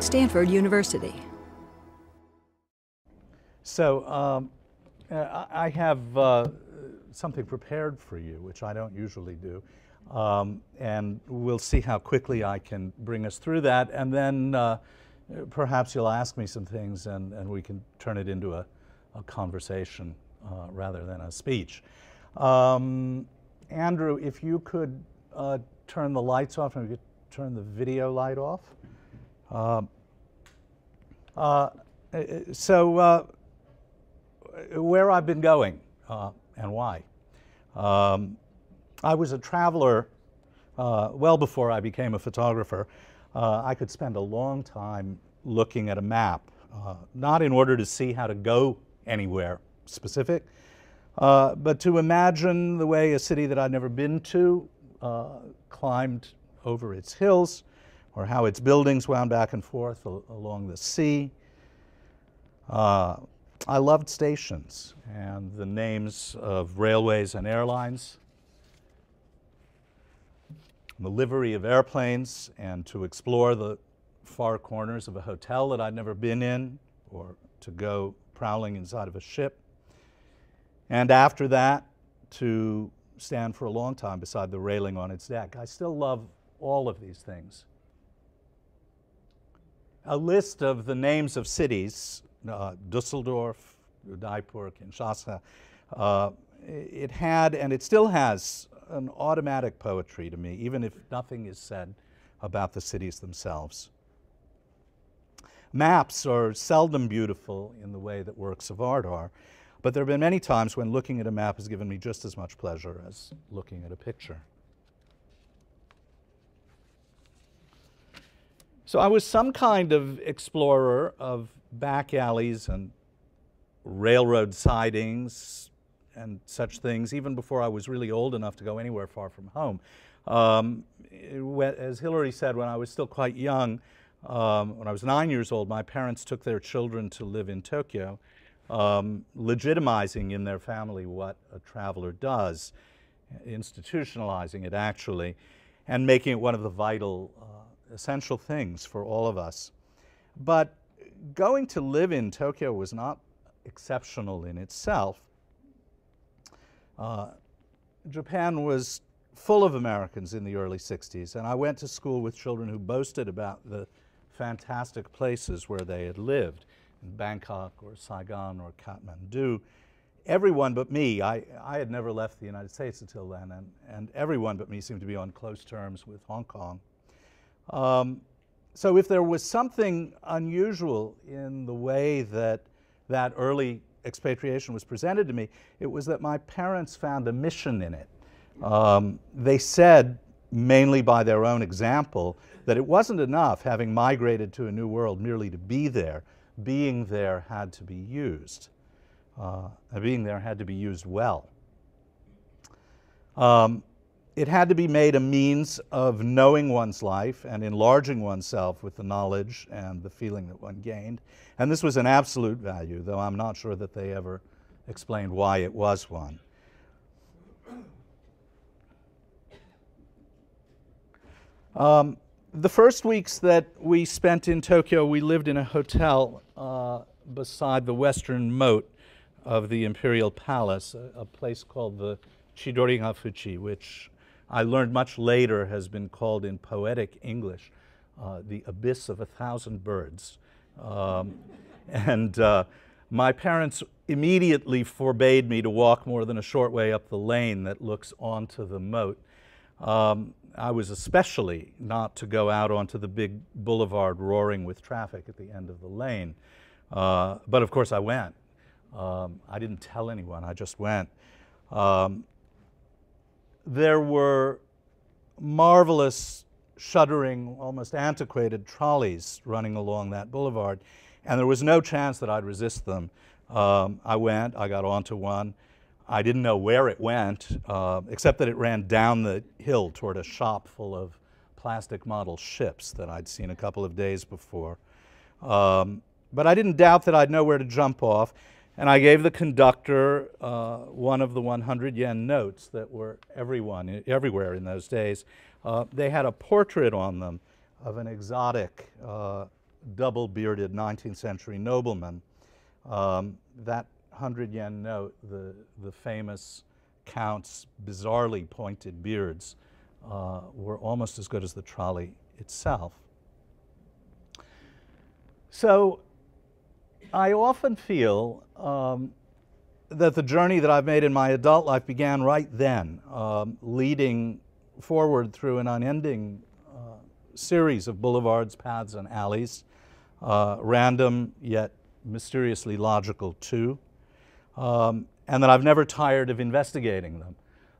Stanford University. So um, uh, I have uh, something prepared for you, which I don't usually do. Um, and we'll see how quickly I can bring us through that. And then uh, perhaps you'll ask me some things and, and we can turn it into a, a conversation uh, rather than a speech. Um, Andrew, if you could uh, turn the lights off and we could turn the video light off. Um, uh, so uh, where I've been going uh, and why. Um, I was a traveler uh, well before I became a photographer. Uh, I could spend a long time looking at a map, uh, not in order to see how to go anywhere specific, uh, but to imagine the way a city that I'd never been to uh, climbed over its hills, or how its buildings wound back and forth al along the sea. Uh, I loved stations and the names of railways and airlines, the livery of airplanes, and to explore the far corners of a hotel that I'd never been in, or to go prowling inside of a ship. And after that, to stand for a long time beside the railing on its deck. I still love all of these things. A list of the names of cities uh, Dusseldorf, Udaipur, Kinshasa. Uh, it had, and it still has, an automatic poetry to me, even if nothing is said about the cities themselves. Maps are seldom beautiful in the way that works of art are, but there have been many times when looking at a map has given me just as much pleasure as looking at a picture. So I was some kind of explorer of back alleys and railroad sidings and such things, even before I was really old enough to go anywhere far from home. Um, as Hillary said, when I was still quite young, um, when I was nine years old, my parents took their children to live in Tokyo, um, legitimizing in their family what a traveler does, institutionalizing it actually, and making it one of the vital, uh, essential things for all of us. But going to live in Tokyo was not exceptional in itself. Uh, Japan was full of Americans in the early 60s, and I went to school with children who boasted about the fantastic places where they had lived, in Bangkok or Saigon or Kathmandu. Everyone but me, I, I had never left the United States until then, and, and everyone but me seemed to be on close terms with Hong Kong. Um, so if there was something unusual in the way that that early expatriation was presented to me, it was that my parents found a mission in it. Um, they said, mainly by their own example, that it wasn't enough having migrated to a new world merely to be there. Being there had to be used. Uh, being there had to be used well. Um, it had to be made a means of knowing one's life and enlarging oneself with the knowledge and the feeling that one gained. And this was an absolute value, though I'm not sure that they ever explained why it was one. Um, the first weeks that we spent in Tokyo, we lived in a hotel uh, beside the western moat of the Imperial Palace, a, a place called the Chidorigafuchi, which I learned much later has been called in poetic English uh, the abyss of a thousand birds. Um, and uh, my parents immediately forbade me to walk more than a short way up the lane that looks onto the moat. Um, I was especially not to go out onto the big boulevard roaring with traffic at the end of the lane. Uh, but of course I went. Um, I didn't tell anyone, I just went. Um, there were marvelous, shuddering, almost antiquated trolleys running along that boulevard, and there was no chance that I'd resist them. Um, I went, I got onto one. I didn't know where it went, uh, except that it ran down the hill toward a shop full of plastic model ships that I'd seen a couple of days before. Um, but I didn't doubt that I'd know where to jump off. And I gave the conductor uh, one of the 100 yen notes that were everyone, everywhere in those days. Uh, they had a portrait on them of an exotic uh, double bearded 19th century nobleman. Um, that 100 yen note, the, the famous Count's bizarrely pointed beards, uh, were almost as good as the trolley itself. So I often feel um, that the journey that I've made in my adult life began right then, um, leading forward through an unending uh, series of boulevards, paths, and alleys, uh, random yet mysteriously logical too, um, and that I've never tired of investigating them.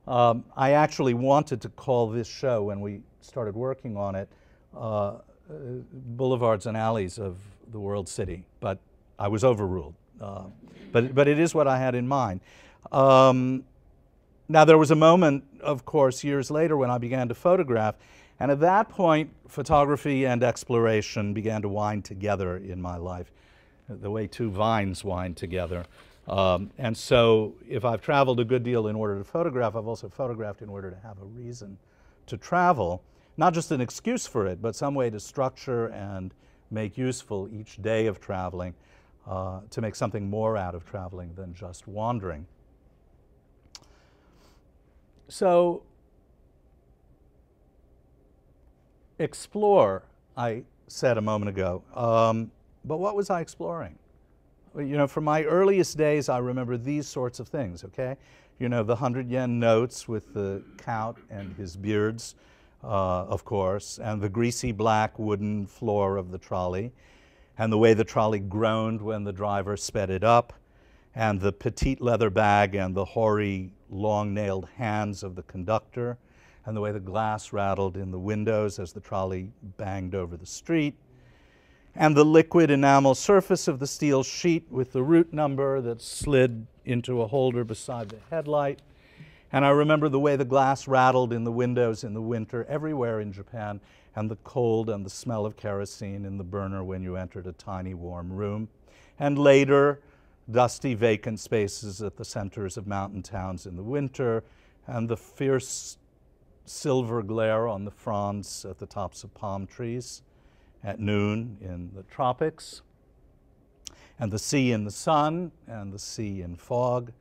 Um, I actually wanted to call this show, when we started working on it, uh, Boulevards and Alleys of the World City, but I was overruled. Uh, but, but it is what I had in mind. Um, now, there was a moment, of course, years later when I began to photograph, and at that point, photography and exploration began to wind together in my life, the way two vines wind together. Um, and so, if I've traveled a good deal in order to photograph, I've also photographed in order to have a reason to travel. Not just an excuse for it, but some way to structure and make useful each day of traveling uh, to make something more out of traveling than just wandering. So, explore, I said a moment ago. Um, but what was I exploring? You know, from my earliest days, I remember these sorts of things, okay? You know, the 100 yen notes with the count and his beards, uh, of course, and the greasy black wooden floor of the trolley, and the way the trolley groaned when the driver sped it up, and the petite leather bag and the hoary, long nailed hands of the conductor, and the way the glass rattled in the windows as the trolley banged over the street, and the liquid enamel surface of the steel sheet with the route number that slid into a holder beside the headlight. And I remember the way the glass rattled in the windows in the winter everywhere in Japan, and the cold and the smell of kerosene in the burner when you entered a tiny warm room. And later, dusty vacant spaces at the centers of mountain towns in the winter, and the fierce silver glare on the fronds at the tops of palm trees at noon in the tropics, and the sea in the sun, and the sea in fog,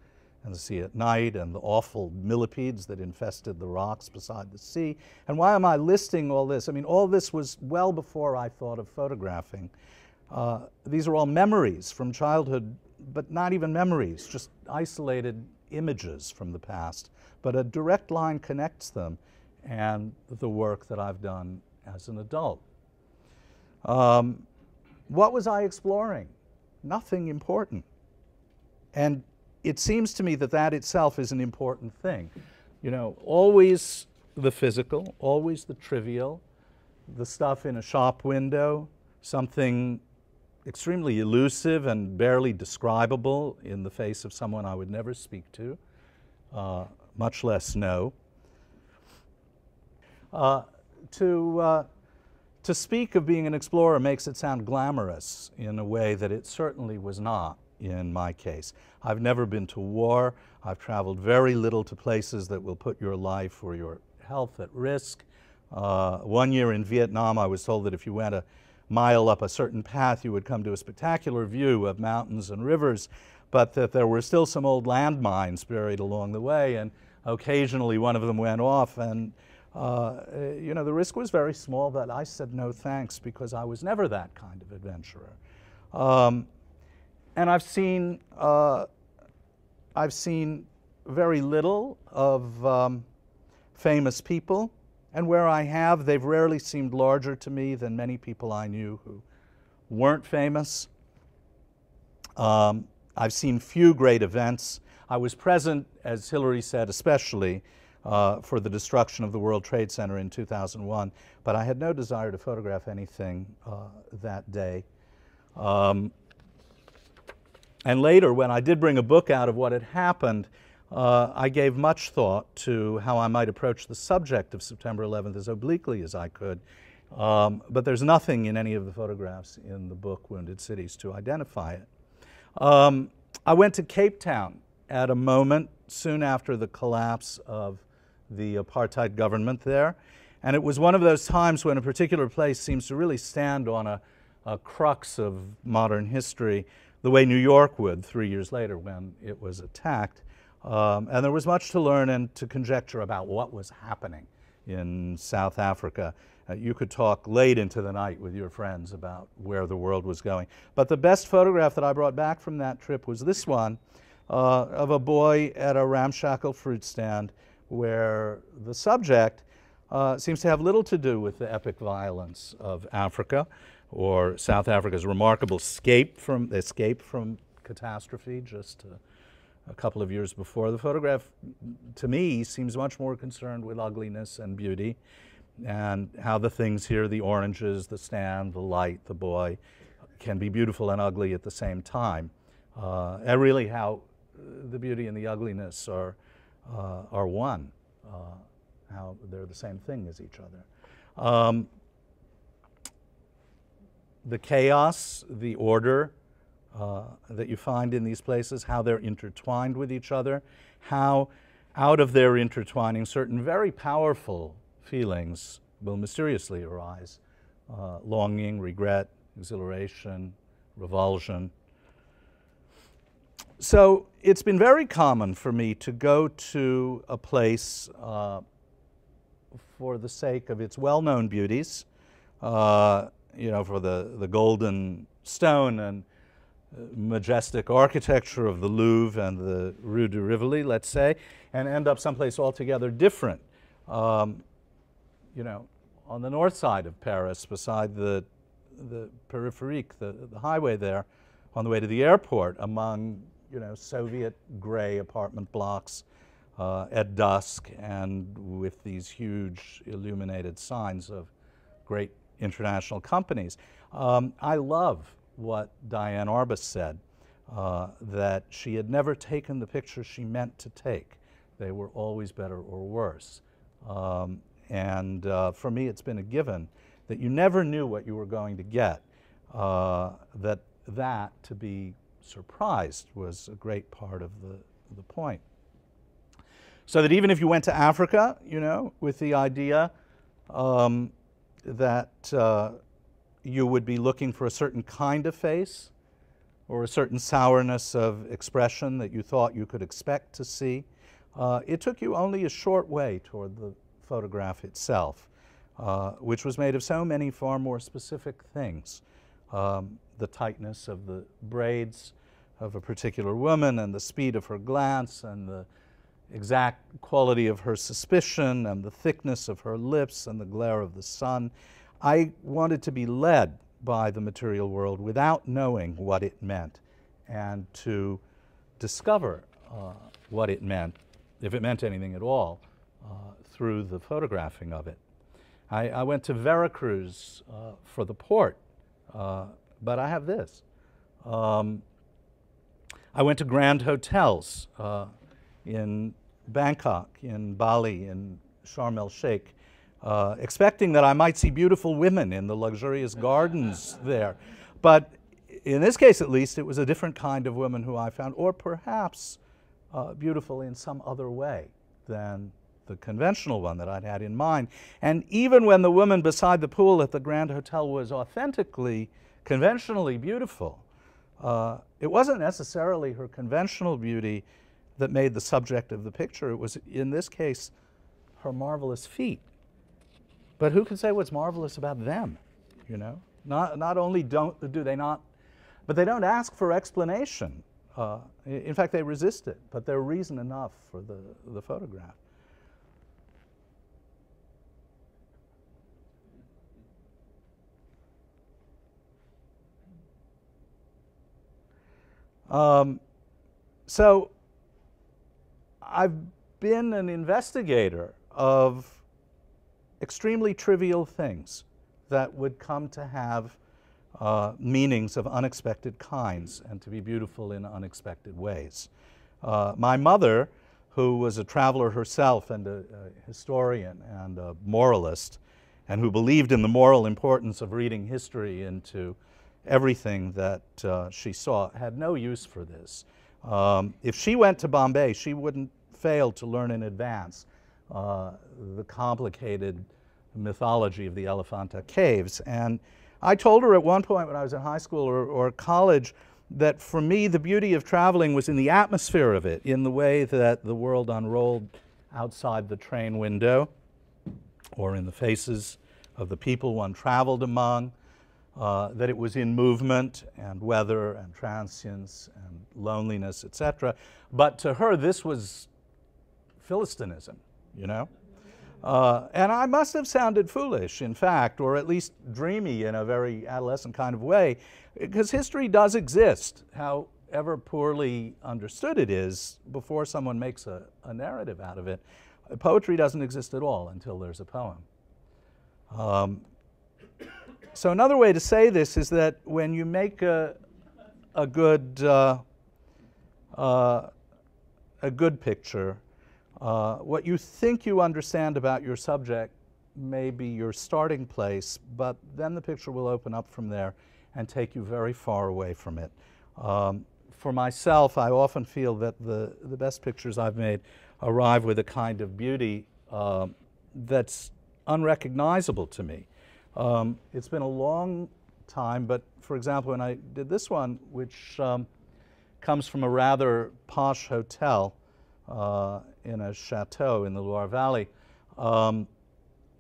and the sea at night, and the awful millipedes that infested the rocks beside the sea. And why am I listing all this? I mean, all this was well before I thought of photographing. Uh, these are all memories from childhood, but not even memories, just isolated images from the past. But a direct line connects them and the work that I've done as an adult. Um, what was I exploring? Nothing important. And it seems to me that that itself is an important thing. You know, always the physical, always the trivial, the stuff in a shop window, something extremely elusive and barely describable in the face of someone I would never speak to, uh, much less know. Uh, to uh, to speak of being an explorer makes it sound glamorous in a way that it certainly was not in my case. I've never been to war. I've traveled very little to places that will put your life or your health at risk. Uh, one year in Vietnam, I was told that if you went a mile up a certain path, you would come to a spectacular view of mountains and rivers, but that there were still some old landmines buried along the way, and occasionally one of them went off, and uh, you know, the risk was very small, but I said no thanks because I was never that kind of adventurer. Um, and I've seen, uh, I've seen very little of um, famous people, and where I have, they've rarely seemed larger to me than many people I knew who weren't famous. Um, I've seen few great events. I was present, as Hillary said, especially uh, for the destruction of the World Trade Center in 2001, but I had no desire to photograph anything uh, that day. Um, and later, when I did bring a book out of what had happened, uh, I gave much thought to how I might approach the subject of September 11th as obliquely as I could. Um, but there's nothing in any of the photographs in the book, Wounded Cities, to identify it. Um, I went to Cape Town at a moment soon after the collapse of the apartheid government there. And it was one of those times when a particular place seems to really stand on a, a crux of modern history the way New York would three years later when it was attacked. Um, and there was much to learn and to conjecture about what was happening in South Africa. Uh, you could talk late into the night with your friends about where the world was going. But the best photograph that I brought back from that trip was this one uh, of a boy at a ramshackle fruit stand where the subject uh, seems to have little to do with the epic violence of Africa or South Africa's remarkable escape from, escape from catastrophe just a, a couple of years before. The photograph, to me, seems much more concerned with ugliness and beauty and how the things here, the oranges, the stand, the light, the boy, can be beautiful and ugly at the same time. Uh, and really how the beauty and the ugliness are, uh, are one, uh, how they're the same thing as each other. Um, the chaos, the order uh, that you find in these places, how they're intertwined with each other, how out of their intertwining certain very powerful feelings will mysteriously arise uh, longing, regret, exhilaration, revulsion. So it's been very common for me to go to a place uh, for the sake of its well known beauties. Uh, you know, for the, the golden stone and uh, majestic architecture of the Louvre and the Rue de Rivoli, let's say, and end up someplace altogether different. Um, you know, on the north side of Paris, beside the, the périphérique, the, the highway there, on the way to the airport, among, you know, Soviet gray apartment blocks uh, at dusk and with these huge illuminated signs of great international companies. Um, I love what Diane Arbus said, uh, that she had never taken the pictures she meant to take. They were always better or worse. Um, and uh, for me, it's been a given that you never knew what you were going to get. Uh, that that to be surprised was a great part of the, the point. So that even if you went to Africa, you know, with the idea um, that uh, you would be looking for a certain kind of face or a certain sourness of expression that you thought you could expect to see. Uh, it took you only a short way toward the photograph itself, uh, which was made of so many far more specific things. Um, the tightness of the braids of a particular woman and the speed of her glance and the exact quality of her suspicion and the thickness of her lips and the glare of the sun. I wanted to be led by the material world without knowing what it meant and to discover uh, what it meant, if it meant anything at all, uh, through the photographing of it. I, I went to Veracruz uh, for the port, uh, but I have this. Um, I went to grand hotels uh, in Bangkok, in Bali, in Sharm el Sheikh, uh, expecting that I might see beautiful women in the luxurious gardens there. But in this case, at least, it was a different kind of woman who I found, or perhaps uh, beautiful in some other way than the conventional one that I'd had in mind. And even when the woman beside the pool at the Grand Hotel was authentically, conventionally beautiful, uh, it wasn't necessarily her conventional beauty that made the subject of the picture. It was, in this case, her marvelous feet. But who can say what's marvelous about them? You know, not, not only don't, do they not, but they don't ask for explanation. Uh, in fact, they resist it, but they're reason enough for the, the photograph. Um, so I've been an investigator of extremely trivial things that would come to have uh, meanings of unexpected kinds and to be beautiful in unexpected ways. Uh, my mother, who was a traveler herself and a, a, historian and a moralist, and who believed in the moral importance of reading history into everything that uh, she saw, had no use for this. Um, if she went to Bombay, she wouldn't fail to learn in advance uh, the complicated mythology of the Elephanta caves. And I told her at one point when I was in high school or, or college that for me the beauty of traveling was in the atmosphere of it, in the way that the world unrolled outside the train window or in the faces of the people one traveled among, uh, that it was in movement and weather and transience and loneliness, etc. But to her, this was Philistinism, you know? Uh, and I must have sounded foolish, in fact, or at least dreamy in a very adolescent kind of way, because history does exist, however poorly understood it is, before someone makes a, a narrative out of it. Poetry doesn't exist at all until there's a poem. Um, so another way to say this is that when you make a, a good uh, uh, a good picture, uh, what you think you understand about your subject may be your starting place, but then the picture will open up from there and take you very far away from it. Um, for myself, I often feel that the, the best pictures I've made arrive with a kind of beauty uh, that's unrecognizable to me. Um, it's been a long time, but for example, when I did this one, which um, comes from a rather posh hotel in a chateau in the Loire Valley, um,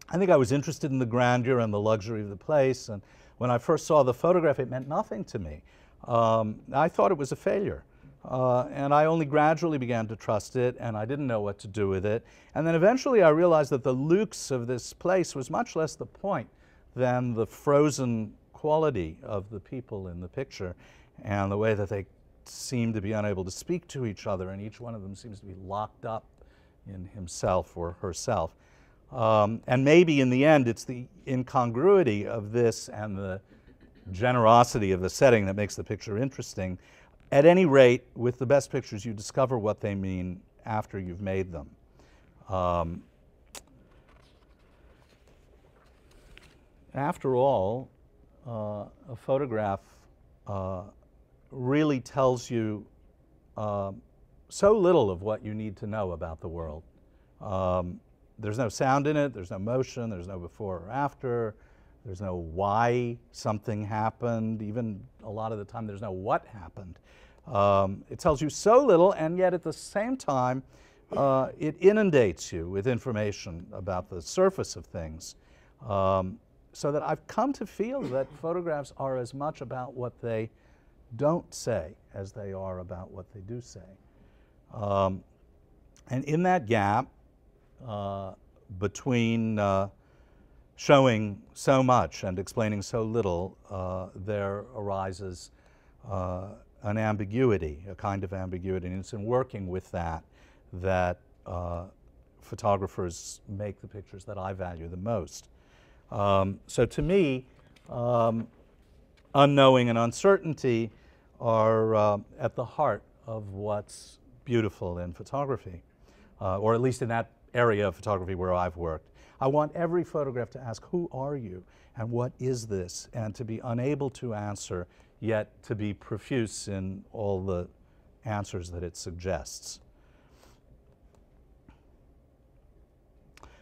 I think I was interested in the grandeur and the luxury of the place. And when I first saw the photograph, it meant nothing to me. Um, I thought it was a failure. Uh, and I only gradually began to trust it, and I didn't know what to do with it. And then eventually I realized that the luxe of this place was much less the point than the frozen quality of the people in the picture and the way that they seem to be unable to speak to each other, and each one of them seems to be locked up in himself or herself. Um, and maybe in the end, it's the incongruity of this and the generosity of the setting that makes the picture interesting. At any rate, with the best pictures, you discover what they mean after you've made them. Um, after all, uh, a photograph uh, really tells you uh, so little of what you need to know about the world. Um, there's no sound in it, there's no motion, there's no before or after, there's no why something happened, even a lot of the time there's no what happened. Um, it tells you so little, and yet at the same time, uh, it inundates you with information about the surface of things. Um, so that I've come to feel that photographs are as much about what they don't say as they are about what they do say. Um, and in that gap uh, between uh, showing so much and explaining so little, uh, there arises uh, an ambiguity, a kind of ambiguity. And it's in working with that that uh, photographers make the pictures that I value the most. Um, so to me, um, unknowing and uncertainty are uh, at the heart of what's beautiful in photography, uh, or at least in that area of photography where I've worked. I want every photograph to ask, who are you and what is this? And to be unable to answer, yet to be profuse in all the answers that it suggests.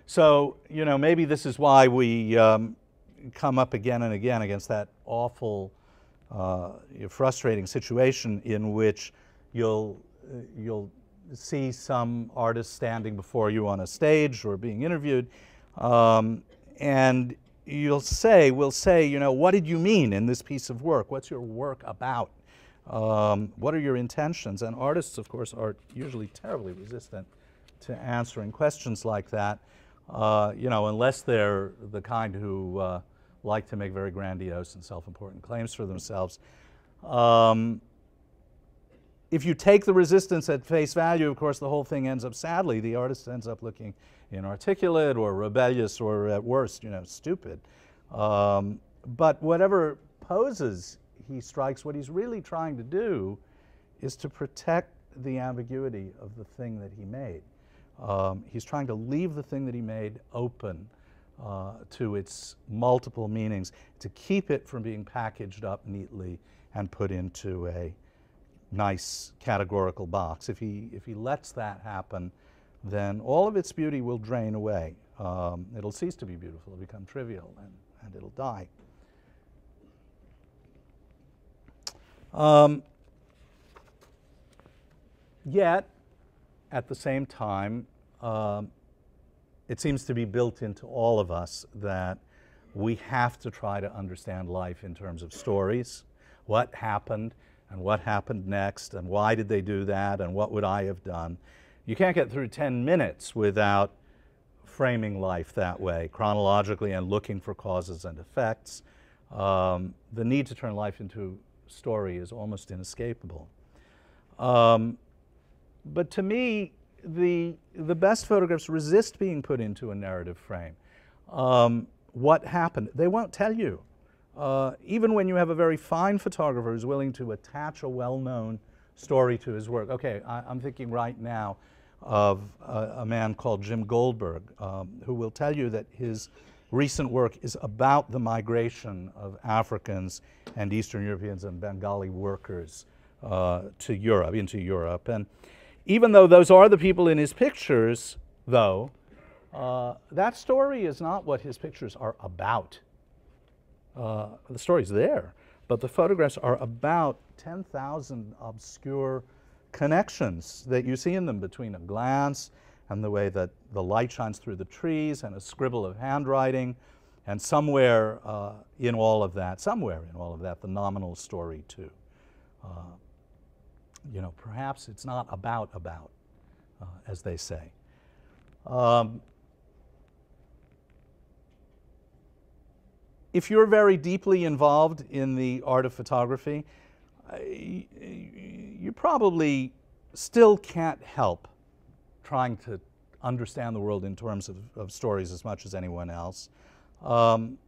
So, you know, maybe this is why we um, come up again and again against that awful, uh, frustrating situation in which you'll, uh, you'll see some artist standing before you on a stage or being interviewed, um, and you'll say, we'll say, you know, what did you mean in this piece of work? What's your work about? Um, what are your intentions? And artists, of course, are usually terribly resistant to answering questions like that uh, you know, unless they're the kind who uh, like to make very grandiose and self-important claims for themselves. Um, if you take the resistance at face value, of course, the whole thing ends up sadly. The artist ends up looking inarticulate or rebellious or at worst, you know, stupid. Um, but whatever poses he strikes, what he's really trying to do is to protect the ambiguity of the thing that he made. Um, he's trying to leave the thing that he made open uh, to its multiple meanings, to keep it from being packaged up neatly and put into a nice categorical box. If he, if he lets that happen, then all of its beauty will drain away. Um, it'll cease to be beautiful, it'll become trivial, and, and it'll die. Um, yet, at the same time, um, it seems to be built into all of us that we have to try to understand life in terms of stories. What happened and what happened next and why did they do that and what would I have done. You can't get through 10 minutes without framing life that way, chronologically and looking for causes and effects. Um, the need to turn life into story is almost inescapable. Um, but to me, the, the best photographs resist being put into a narrative frame. Um, what happened? They won't tell you. Uh, even when you have a very fine photographer who's willing to attach a well-known story to his work. Okay, I, am thinking right now of a, a man called Jim Goldberg, um, who will tell you that his recent work is about the migration of Africans and Eastern Europeans and Bengali workers uh, to Europe, into Europe. And even though those are the people in his pictures, though, uh, that story is not what his pictures are about. Uh, the story's there, but the photographs are about 10,000 obscure connections that you see in them between a glance and the way that the light shines through the trees and a scribble of handwriting. And somewhere uh, in all of that, somewhere in all of that, the nominal story too. Uh, you know, perhaps it's not about about, uh, as they say. Um, if you're very deeply involved in the art of photography, you probably still can't help trying to understand the world in terms of, of stories as much as anyone else. Um,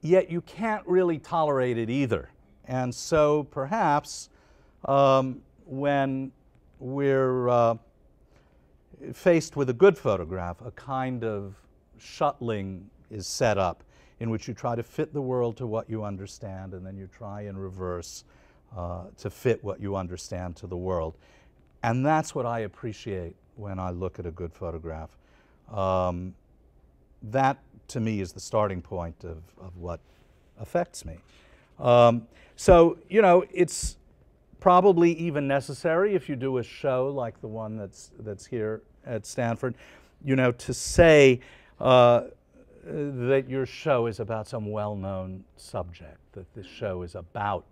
yet you can't really tolerate it either. And so perhaps um, when we're uh, faced with a good photograph, a kind of shuttling is set up in which you try to fit the world to what you understand and then you try in reverse uh, to fit what you understand to the world. And that's what I appreciate when I look at a good photograph. Um, that, to me, is the starting point of, of what affects me. Um, so, you know, it's probably even necessary if you do a show like the one that's, that's here at Stanford, you know, to say uh, that your show is about some well-known subject, that this show is about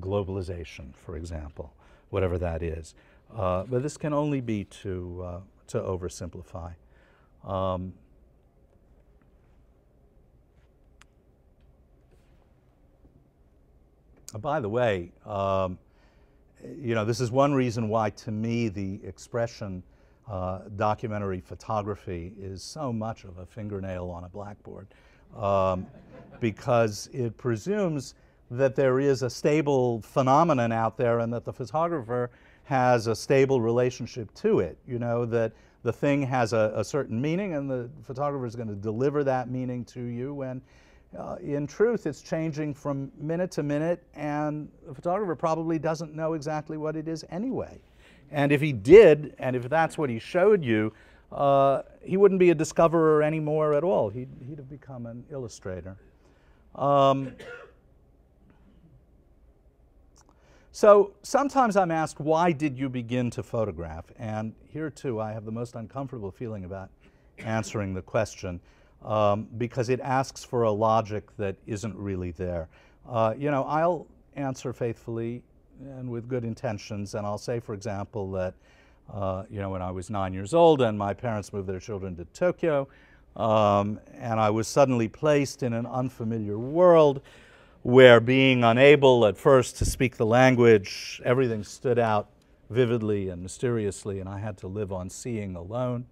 globalization, for example, whatever that is. Uh, but this can only be to, uh, to oversimplify. Um, by the way, um, you know, this is one reason why, to me, the expression uh, documentary photography is so much of a fingernail on a blackboard, um, because it presumes that there is a stable phenomenon out there and that the photographer has a stable relationship to it. You know, that the thing has a, a certain meaning and the photographer is going to deliver that meaning to you. And uh, in truth, it's changing from minute to minute, and the photographer probably doesn't know exactly what it is anyway. And if he did, and if that's what he showed you, uh, he wouldn't be a discoverer anymore at all. He'd, he'd have become an illustrator. Um, So sometimes I'm asked, why did you begin to photograph? And here too, I have the most uncomfortable feeling about answering the question um, because it asks for a logic that isn't really there. Uh, you know, I'll answer faithfully and with good intentions, and I'll say, for example, that uh, you know, when I was nine years old and my parents moved their children to Tokyo, um, and I was suddenly placed in an unfamiliar world, where being unable at first to speak the language, everything stood out vividly and mysteriously, and I had to live on seeing alone.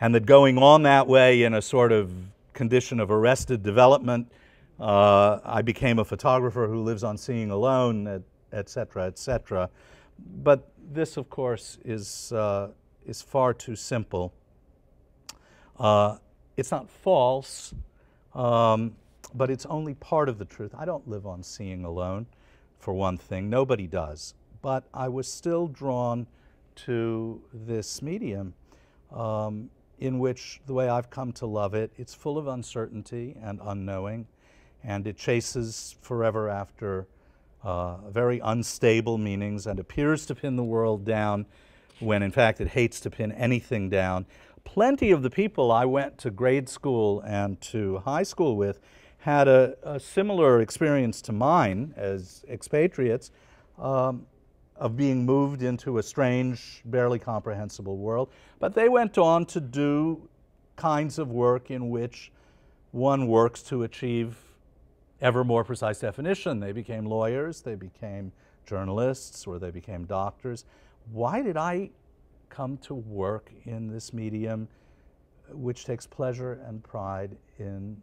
And that going on that way in a sort of condition of arrested development, uh, I became a photographer who lives on seeing alone, et cetera, et cetera. But this, of course, is, uh, is far too simple. Uh, it's not false. Um, but it's only part of the truth. I don't live on seeing alone, for one thing. Nobody does. But I was still drawn to this medium um, in which, the way I've come to love it, it's full of uncertainty and unknowing, and it chases forever after uh, very unstable meanings, and appears to pin the world down when in fact it hates to pin anything down. Plenty of the people I went to grade school and to high school with had a, a similar experience to mine as expatriates um, of being moved into a strange, barely comprehensible world. But they went on to do kinds of work in which one works to achieve ever more precise definition. They became lawyers, they became journalists, or they became doctors. Why did I come to work in this medium which takes pleasure and pride in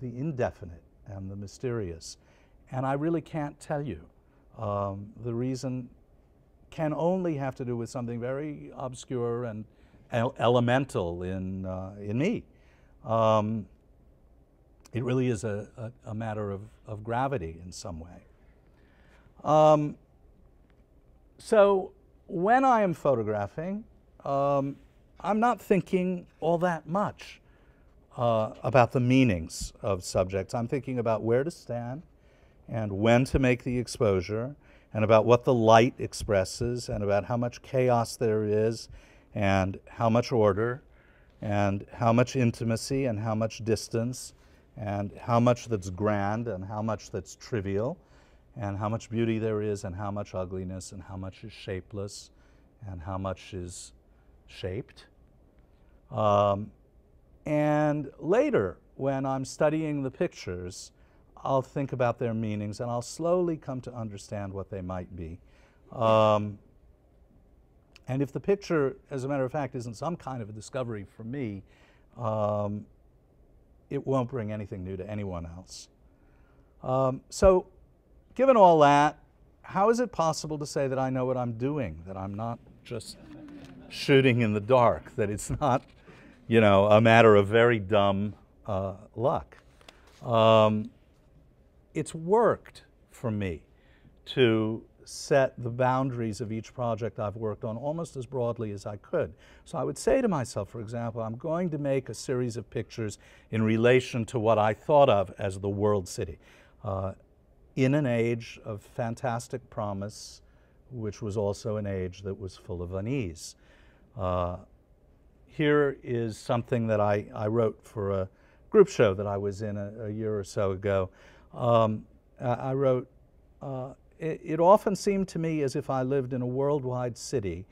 the indefinite and the mysterious? And I really can't tell you. Um, the reason can only have to do with something very obscure and elemental in, uh, in me. Um, it really is a, a, a, matter of, of gravity in some way. Um, so when I am photographing, um, I'm not thinking all that much uh, about the meanings of subjects. I'm thinking about where to stand and when to make the exposure and about what the light expresses and about how much chaos there is and how much order and how much intimacy and how much distance and how much that's grand and how much that's trivial and how much beauty there is and how much ugliness and how much is shapeless and how much is shaped. Um, and later, when I'm studying the pictures, I'll think about their meanings and I'll slowly come to understand what they might be. Um, and if the picture, as a matter of fact, isn't some kind of a discovery for me, um, it won't bring anything new to anyone else. Um, so, given all that, how is it possible to say that I know what I'm doing, that I'm not just shooting in the dark, that it's not, you know, a matter of very dumb uh, luck? Um, it's worked for me to set the boundaries of each project I've worked on almost as broadly as I could. So I would say to myself, for example, I'm going to make a series of pictures in relation to what I thought of as the world city. Uh, in an age of fantastic promise, which was also an age that was full of unease. Uh, here is something that I, I wrote for a group show that I was in a, a year or so ago. Um, I wrote, uh, it, it, often seemed to me as if I lived in a worldwide city,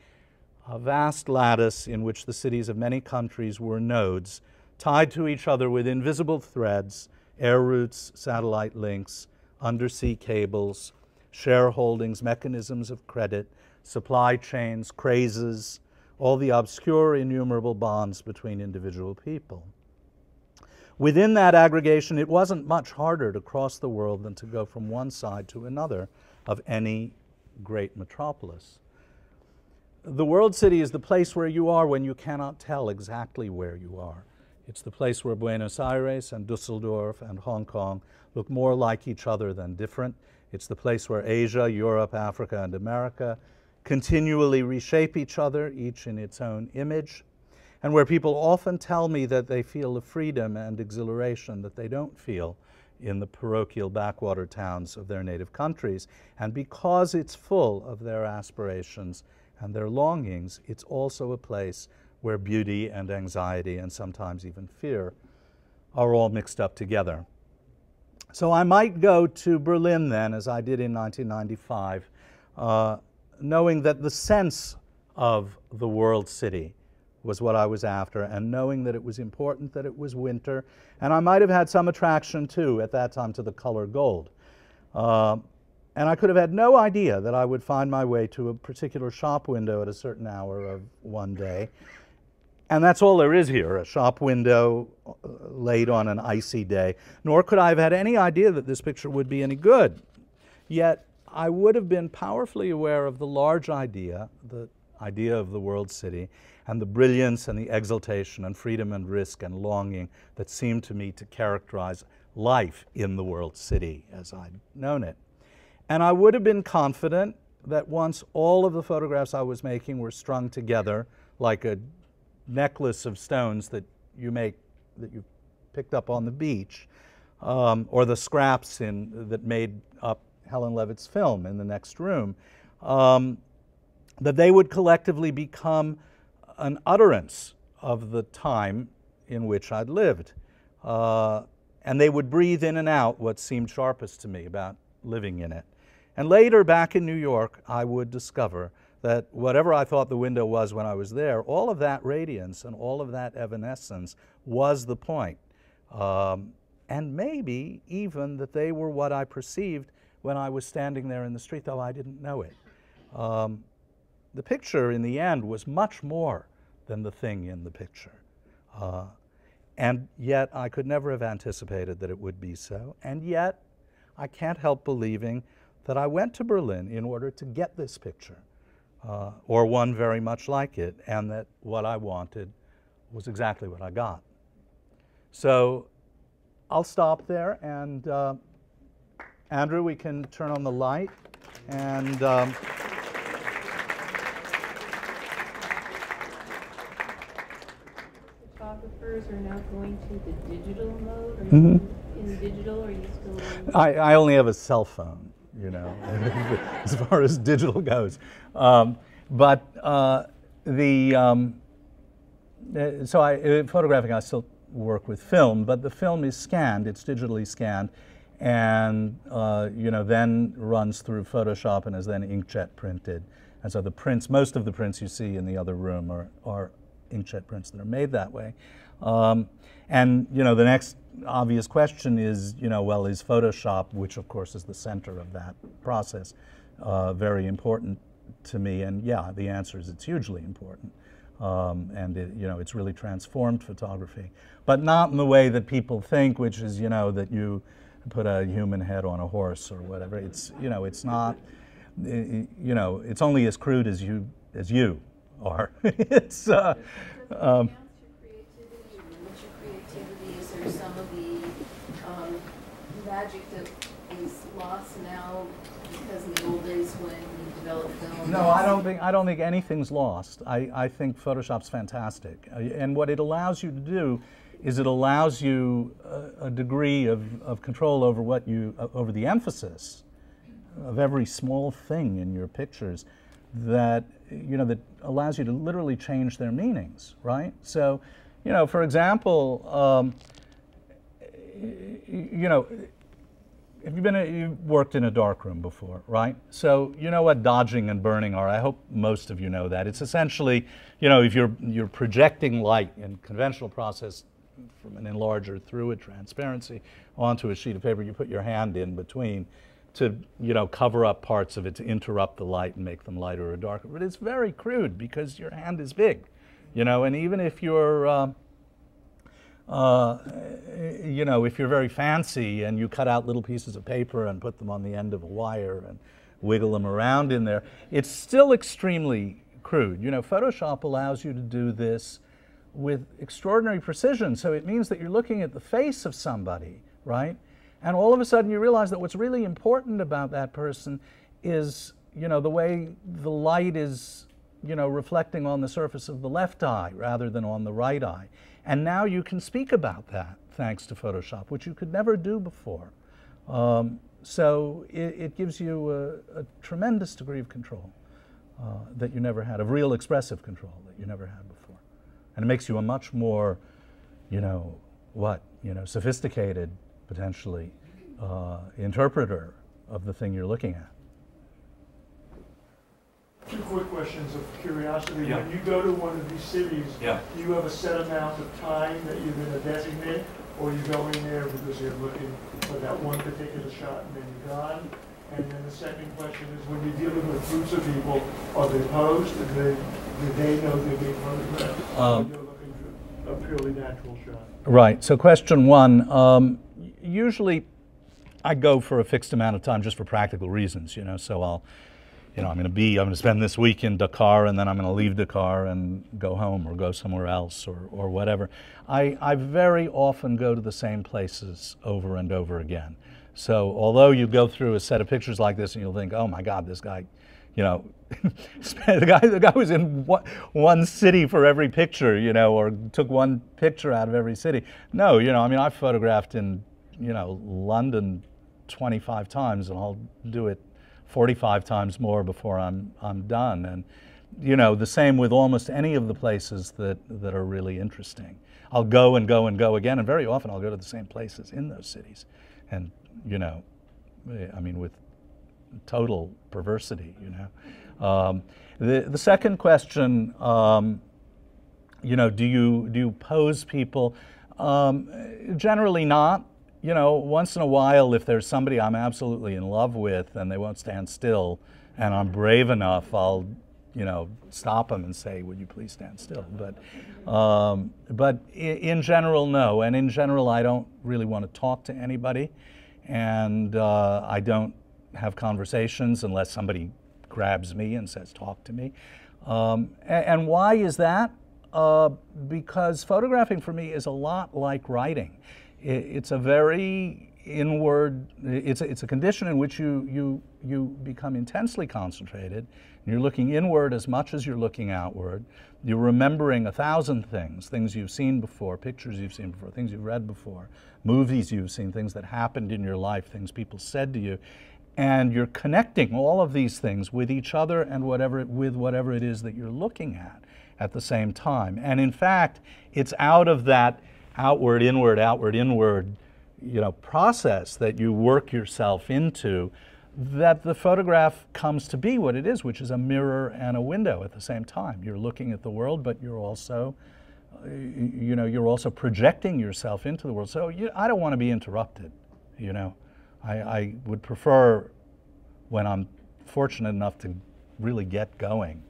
a vast lattice in which the cities of many countries were nodes, tied to each other with invisible threads, air routes, satellite links, undersea cables, shareholdings, mechanisms of credit, supply chains, crazes, all the obscure, innumerable bonds between individual people. Within that aggregation, it wasn't much harder to cross the world than to go from one side to another of any great metropolis. The world city is the place where you are when you cannot tell exactly where you are. It's the place where Buenos Aires and Dusseldorf and Hong Kong look more like each other than different. It's the place where Asia, Europe, Africa, and America continually reshape each other, each in its own image and where people often tell me that they feel the freedom and exhilaration that they don't feel in the parochial backwater towns of their native countries. And because it's full of their aspirations and their longings, it's also a place where beauty and anxiety and sometimes even fear are all mixed up together. So I might go to Berlin then, as I did in 1995, uh, knowing that the sense of the world city was what I was after, and knowing that it was important that it was winter. And I might have had some attraction too at that time to the color gold. Uh, and I could have had no idea that I would find my way to a particular shop window at a certain hour of one day. And that's all there is here, a shop window uh, laid on an icy day. Nor could I have had any idea that this picture would be any good. Yet I would have been powerfully aware of the large idea, the idea of the world city, and the brilliance and the exaltation and freedom and risk and longing that seemed to me to characterize life in the world city as I'd known it. And I would have been confident that once all of the photographs I was making were strung together like a necklace of stones that you make, that you picked up on the beach, um, or the scraps in, that made up Helen Levitt's film in the next room, um, that they would collectively become an utterance of the time in which I'd lived. Uh, and they would breathe in and out what seemed sharpest to me about living in it. And later, back in New York, I would discover that whatever I thought the window was when I was there, all of that radiance and all of that evanescence was the point. Um, and maybe even that they were what I perceived when I was standing there in the street, though I didn't know it. Um, the picture in the end was much more than the thing in the picture. Uh, and yet I could never have anticipated that it would be so. And yet I can't help believing that I went to Berlin in order to get this picture, uh, or one very much like it, and that what I wanted was exactly what I got. So I'll stop there, and uh, Andrew, we can turn on the light, and. Um, going to the digital mode? Are mm-hmm. in digital are you still? I, I only have a cell phone, you know, as far as digital goes. Um, but uh, the, um, uh, so I, uh, photographing, I still work with film, but the film is scanned, it's digitally scanned, and uh, you know then runs through Photoshop and is then inkjet printed. And so the prints, most of the prints you see in the other room are, are inkjet prints that are made that way. Um, and you know, the next obvious question is, you know, well, is Photoshop, which of course is the center of that process, uh, very important to me? And yeah, the answer is it's hugely important. Um, and it, you know, it's really transformed photography, but not in the way that people think, which is, you know, that you put a human head on a horse or whatever. It's, you know, it's not, you know, it's only as crude as you as you are. it's. Uh, um, some of the um, magic that is lost now because in the old days when you developed film? No, I don't think I don't think anything's lost. I, I think Photoshop's fantastic, uh, and what it allows you to do is it allows you a, a degree of, of control over what you uh, over the emphasis of every small thing in your pictures that you know that allows you to literally change their meanings, right? So, you know, for example, um, you know, have you been a, you've worked in a darkroom before, right? So you know what dodging and burning are. I hope most of you know that. It's essentially, you know, if you're you're projecting light in conventional process from an enlarger through a transparency onto a sheet of paper, you put your hand in between to you know cover up parts of it to interrupt the light and make them lighter or darker. But it's very crude because your hand is big, you know. And even if you're uh, uh, you know, if you're very fancy and you cut out little pieces of paper and put them on the end of a wire and wiggle them around in there, it's still extremely crude. You know, Photoshop allows you to do this with extraordinary precision. So it means that you're looking at the face of somebody, right? And all of a sudden you realize that what's really important about that person is, you know, the way the light is, you know, reflecting on the surface of the left eye rather than on the right eye. And now you can speak about that thanks to Photoshop, which you could never do before. Um, so it, it, gives you a, a, tremendous degree of control uh, that you never had, of real expressive control that you never had before. And it makes you a much more, you know, what, you know, sophisticated potentially uh, interpreter of the thing you're looking at. Two quick questions of curiosity. Yeah. When you go to one of these cities, yeah. do you have a set amount of time that you're going to designate, or you go in there because you're looking for that one particular shot and then you're gone? And then the second question is, when you're dealing with groups of people, are they posed and they, do they know they're being photographed? Um, you're looking for a purely natural shot? Right. So question one, um, usually I go for a fixed amount of time just for practical reasons, you know, so I'll, you know, I'm going to be, I'm going to spend this week in Dakar and then I'm going to leave Dakar and go home or go somewhere else or, or whatever. I, I very often go to the same places over and over again. So although you go through a set of pictures like this and you'll think, oh my God, this guy, you know, the guy the guy was in one, one city for every picture, you know, or took one picture out of every city. No, you know, I mean, I've photographed in you know, London 25 times and I'll do it 45 times more before I'm, I'm done. And, you know, the same with almost any of the places that, that are really interesting. I'll go and go and go again, and very often I'll go to the same places in those cities. And, you know, I mean, with total perversity, you know. Um, the, the second question, um, you know, do you, do you pose people? Um, generally not. You know, once in a while, if there's somebody I'm absolutely in love with and they won't stand still, and I'm brave enough, I'll, you know, stop them and say, "Would you please stand still?" But, um, but in, general, no. And in general, I don't really want to talk to anybody, and uh, I don't have conversations unless somebody grabs me and says, "Talk to me." Um, and, and why is that? Uh, because photographing for me is a lot like writing. It, it's a very inward, it's a, it's a condition in which you, you, you become intensely concentrated. You're looking inward as much as you're looking outward. You're remembering a thousand things, things you've seen before, pictures you've seen before, things you've read before, movies you've seen, things that happened in your life, things people said to you. And you're connecting all of these things with each other and whatever, with whatever it is that you're looking at at the same time. And in fact, it's out of that outward, inward, outward, inward, you know, process that you work yourself into that the photograph comes to be what it is, which is a mirror and a window at the same time. You're looking at the world, but you're also, you know, you're also projecting yourself into the world. So you, I don't want to be interrupted, you know. I, I would prefer when I'm fortunate enough to really get going,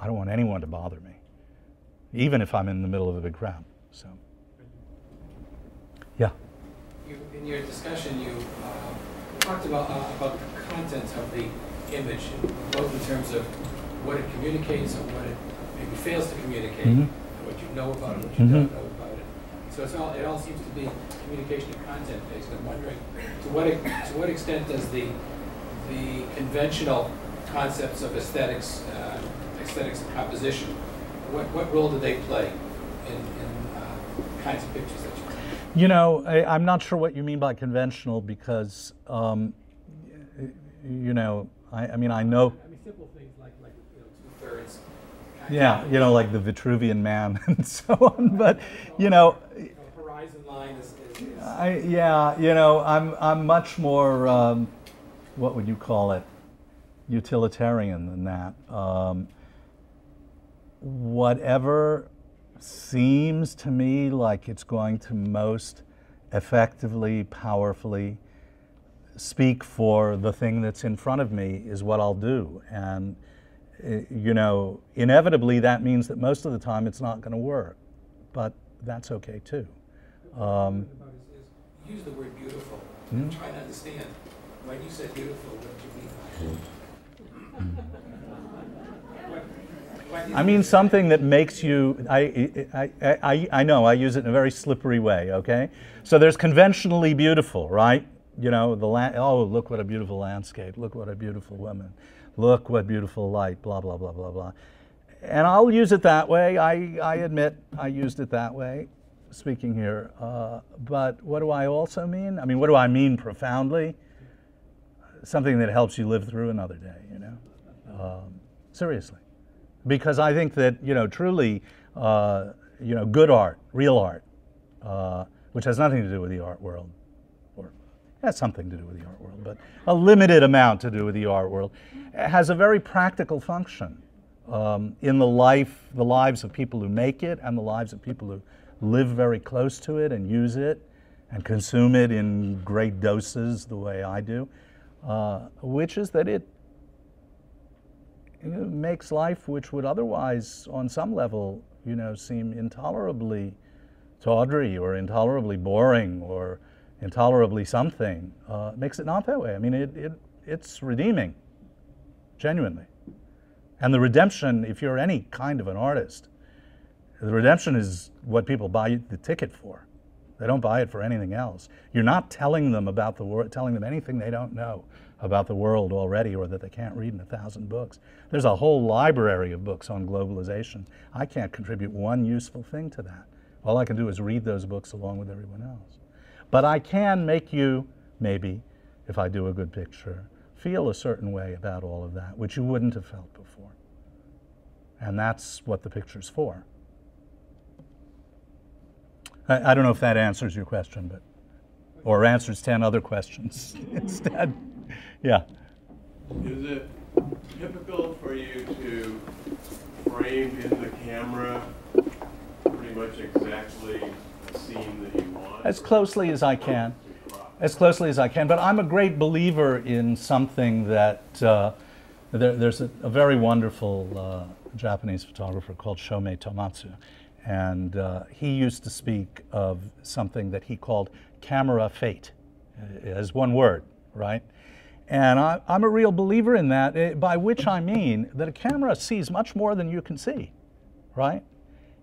I don't want anyone to bother me even if I'm in the middle of a big crowd. So, yeah. You, in your discussion, you uh, talked about uh, about the content of the image, both in terms of what it communicates and what it maybe fails to communicate, mm -hmm. what you know about it, what you mm -hmm. don't know about it. So it's all it all seems to be communication and content based. I'm wondering to what to what extent does the the conventional concepts of aesthetics, uh, aesthetics and composition what, what role do they play in, in uh, kinds of pictures that you know, I, am not sure what you mean by conventional because, um, you know, I, I, mean, I know. I mean, simple things like, like you know, two thirds. Yeah, you know, like the Vitruvian man and so on. But, you know. horizon line is. is, is I, yeah, you know, I'm, I'm much more, um, what would you call it, utilitarian than that. Um, whatever seems to me like it's going to most effectively, powerfully speak for the thing that's in front of me is what I'll do. And, eh, you know, inevitably that means that most of the time it's not going to work. But that's okay too. Um, use the word beautiful. Hmm? I'm trying to understand. When you said beautiful, what do you mean by it? I mean something that makes you, I, I, I, I know, I use it in a very slippery way, okay? So there's conventionally beautiful, right? You know, the land, oh, look what a beautiful landscape, look what a beautiful woman, look what beautiful light, blah, blah, blah, blah, blah. And I'll use it that way. I, I admit I used it that way, speaking here. Uh, but what do I also mean? I mean, what do I mean profoundly? Something that helps you live through another day, you know? Um, seriously because I think that you know truly uh, you know good art, real art, uh, which has nothing to do with the art world, or has something to do with the art world, but a limited amount to do with the art world, has a very practical function um, in the life, the lives of people who make it, and the lives of people who live very close to it and use it and consume it in great doses the way I do, uh, which is that it makes life, which would otherwise, on some level, you know, seem intolerably tawdry or intolerably boring or intolerably something, uh, makes it not that way. I mean, it, it, it's redeeming, genuinely. And the redemption, if you're any kind of an artist, the redemption is what people buy the ticket for. They don't buy it for anything else. You're not telling them about the world, telling them anything they don't know about the world already or that they can't read in a thousand books. There's a whole library of books on globalization. I can't contribute one useful thing to that. All I can do is read those books along with everyone else. But I can make you, maybe, if I do a good picture, feel a certain way about all of that, which you wouldn't have felt before. And that's what the picture's for. I, I don't know if that answers your question, but or answers 10 other questions instead. Yeah. Is it typical for you to frame in the camera pretty much exactly the scene that you want? As closely as I can. As closely as I can. But I'm a great believer in something that uh, there, there's a, a, very wonderful uh, Japanese photographer called Shomei Tomatsu. And uh, he used to speak of something that he called camera fate, uh, as one word, right? And I, am a real believer in that, eh, by which I mean that a camera sees much more than you can see, right?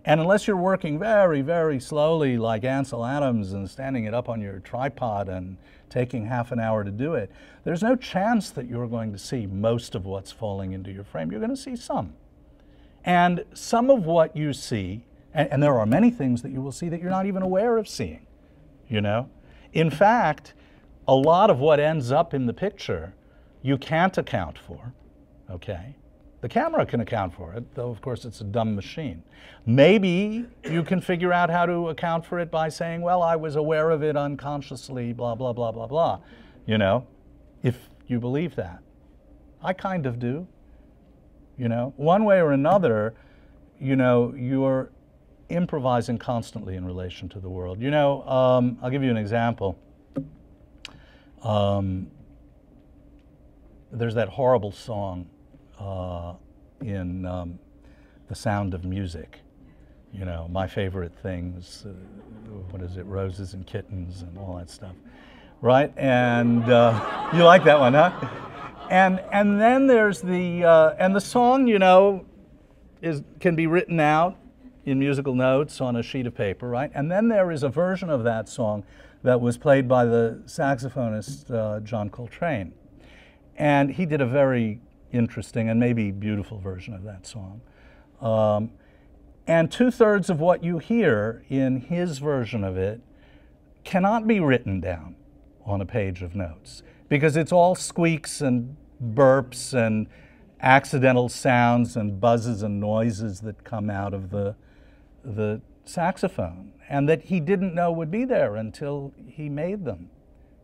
And unless you're working very, very slowly like Ansel Adams and standing it up on your tripod and taking half an hour to do it, there's no chance that you're going to see most of what's falling into your frame. You're going to see some. And some of what you see, and, and there are many things that you will see that you're not even aware of seeing, you know? In fact, a lot of what ends up in the picture you can't account for, okay? The camera can account for it, though of course it's a dumb machine. Maybe you can figure out how to account for it by saying, well, I was aware of it unconsciously, blah, blah, blah, blah, blah, you know, if you believe that. I kind of do, you know. One way or another, you know, you're improvising constantly in relation to the world. You know, um, I'll give you an example. Um, there's that horrible song uh, in um, The Sound of Music. You know, my favorite things, uh, what is it, Roses and Kittens and all that stuff. Right? And uh, you like that one, huh? And, and then there's the, uh, and the song, you know, is, can be written out in musical notes on a sheet of paper, right? And then there is a version of that song that was played by the saxophonist uh, John Coltrane. And he did a very interesting and maybe beautiful version of that song. Um, and two thirds of what you hear in his version of it cannot be written down on a page of notes because it's all squeaks and burps and accidental sounds and buzzes and noises that come out of the, the saxophone and that he didn't know would be there until he made them.